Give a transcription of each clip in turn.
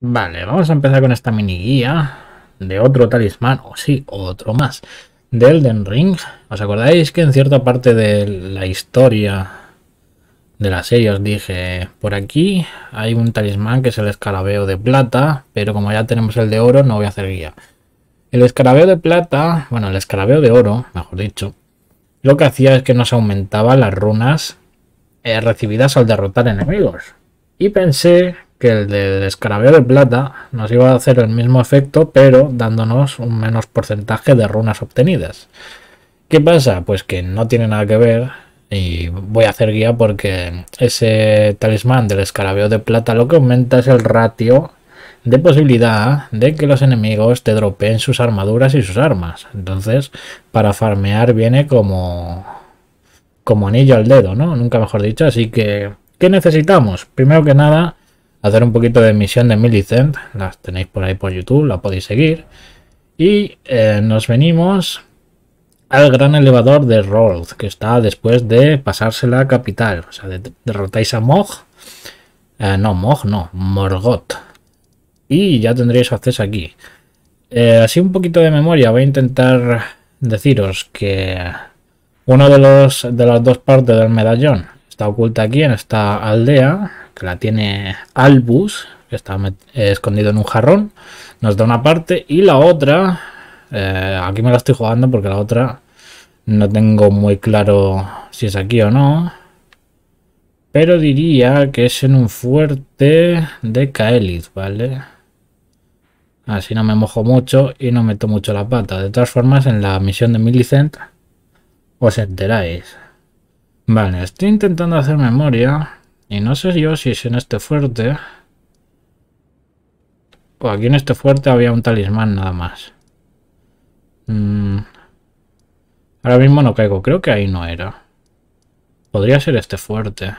Vale, vamos a empezar con esta mini guía de otro talismán, o sí, otro más, de Elden Ring. ¿Os acordáis que en cierta parte de la historia de la serie os dije, por aquí hay un talismán que es el escarabeo de plata, pero como ya tenemos el de oro no voy a hacer guía. El escarabeo de plata, bueno, el escarabeo de oro, mejor dicho, lo que hacía es que nos aumentaba las runas eh, recibidas al derrotar enemigos. Y pensé que el del escarabeo de plata nos iba a hacer el mismo efecto, pero dándonos un menos porcentaje de runas obtenidas. ¿Qué pasa? Pues que no tiene nada que ver y voy a hacer guía porque ese talismán del escarabeo de plata lo que aumenta es el ratio de posibilidad de que los enemigos te dropeen sus armaduras y sus armas. Entonces, para farmear viene como como anillo al dedo, ¿no? Nunca mejor dicho. Así que, ¿qué necesitamos? Primero que nada, hacer un poquito de misión de Millicent. Las tenéis por ahí por YouTube, la podéis seguir. Y eh, nos venimos al gran elevador de Rold, que está después de pasarse la capital. O sea, derrotáis a Mog. Eh, no, Mog no, Morgoth. Y ya tendréis acceso aquí. Eh, así un poquito de memoria, voy a intentar deciros que uno de de las dos partes del medallón está oculta aquí en esta aldea que la tiene Albus, que está eh, escondido en un jarrón, nos da una parte y la otra, eh, aquí me la estoy jugando porque la otra no tengo muy claro si es aquí o no, pero diría que es en un fuerte de Kaelid, ¿vale? Así no me mojo mucho y no meto mucho la pata. De todas formas, en la misión de Millicent os enteráis. Vale, estoy intentando hacer memoria. Y no sé yo si es en este fuerte. O aquí en este fuerte había un talismán nada más. Mm. Ahora mismo no caigo. Creo que ahí no era. Podría ser este fuerte.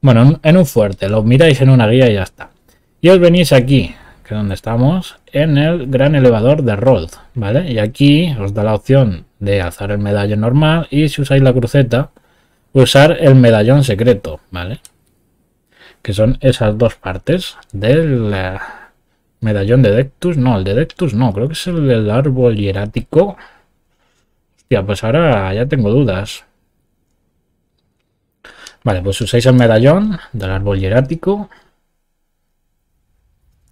Bueno, en un fuerte. Lo miráis en una guía y ya está. Y os venís aquí, que es donde estamos, en el gran elevador de Rold, ¿vale? Y aquí os da la opción de alzar el medallón normal y si usáis la cruceta usar el medallón secreto, ¿vale? Que son esas dos partes del eh, medallón de Dectus. No, el de Dectus no, creo que es el del árbol hierático. Hostia, pues ahora ya tengo dudas. Vale, pues usáis el medallón del árbol hierático.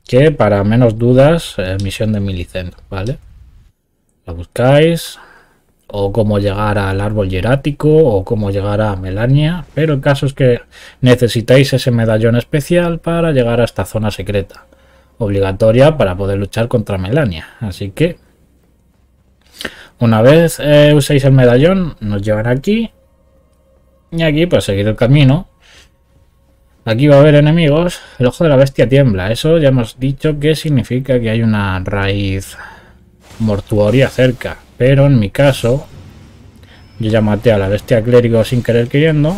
Que para menos dudas, eh, misión de Milicent, ¿vale? La buscáis o cómo llegar al árbol hierático o cómo llegar a Melania, pero el caso es que necesitáis ese medallón especial para llegar a esta zona secreta, obligatoria para poder luchar contra Melania. Así que una vez eh, uséis el medallón, nos llevan aquí y aquí pues seguir el camino. Aquí va a haber enemigos. El ojo de la bestia tiembla. Eso ya hemos dicho que significa que hay una raíz mortuoria cerca. Pero en mi caso, yo ya maté a la bestia clérigo sin querer queriendo.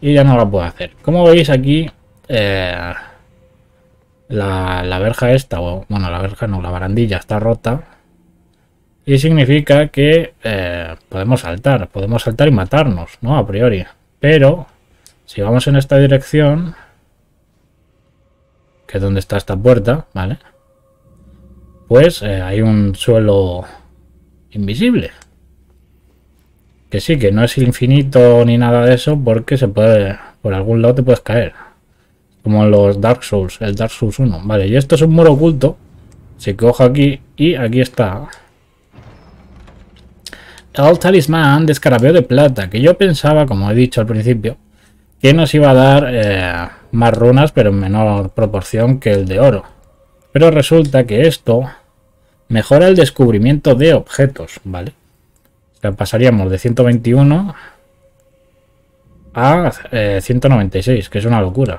Y ya no la puedo hacer. Como veis aquí, eh, la, verja esta, o bueno, la verja no, la barandilla está rota. Y significa que eh, podemos saltar, podemos saltar y matarnos, ¿no? A priori. Pero, si vamos en esta dirección, que es donde está esta puerta, ¿vale? Pues eh, hay un suelo invisible. Que sí, que no es infinito ni nada de eso, porque se puede, por algún lado te puedes caer. Como los Dark Souls, el Dark Souls 1. Vale, y esto es un muro oculto. Se coja aquí y aquí está. El talismán de escarabeo de plata, que yo pensaba, como he dicho al principio, que nos iba a dar eh, más runas, pero en menor proporción que el de oro. Pero resulta que esto mejora el descubrimiento de objetos, ¿vale? O sea, pasaríamos de 121 a 196, eh, que es una locura.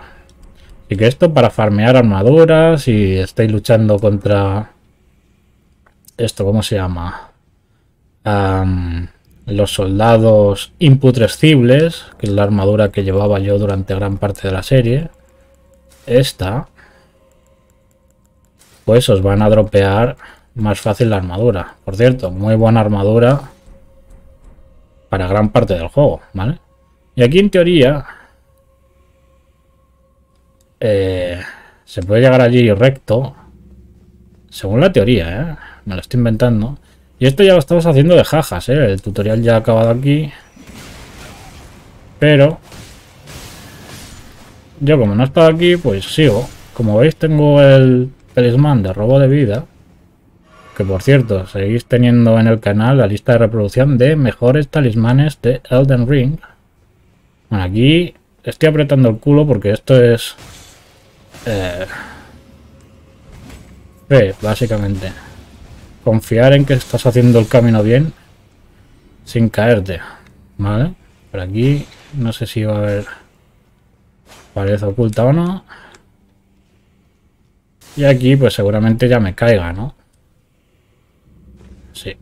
Y que esto para farmear armaduras, si estáis luchando contra... Esto, ¿cómo se llama? los soldados imputrescibles, que es la armadura que llevaba yo durante gran parte de la serie. Esta, pues os van a dropear más fácil la armadura. Por cierto, muy buena armadura para gran parte del juego, ¿vale? Y aquí en teoría... Eh, Se puede llegar allí recto. Según la teoría, ¿eh? Me lo estoy inventando. Y esto ya lo estamos haciendo de jajas, ¿eh? El tutorial ya ha acabado aquí. Pero... Yo como no he estado aquí, pues sigo. Como veis tengo el talismán de robo de vida. Que por cierto, seguís teniendo en el canal la lista de reproducción de mejores talismanes de Elden Ring. Bueno, aquí estoy apretando el culo porque esto es... Eh, fe, básicamente. Confiar en que estás haciendo el camino bien sin caerte. ¿Vale? Por aquí no sé si va a haber pared oculta o no. Y aquí pues seguramente ya me caiga, ¿no? Sí.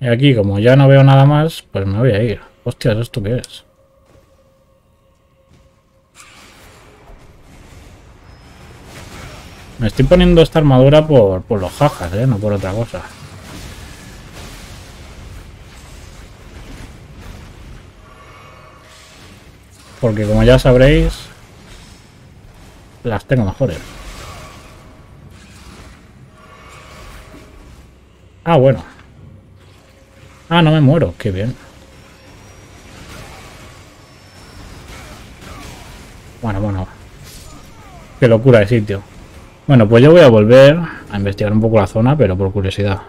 Y aquí, como ya no veo nada más, pues me voy a ir. Hostias, ¿esto qué es? Me estoy poniendo esta armadura por, por los jajas, ¿eh? No por otra cosa. Porque como ya sabréis, las tengo mejores. Ah, bueno. Ah, no me muero. Qué bien. Bueno, bueno. Qué locura de sitio. Bueno, pues yo voy a volver a investigar un poco la zona, pero por curiosidad.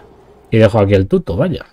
Y dejo aquí el tuto, vaya.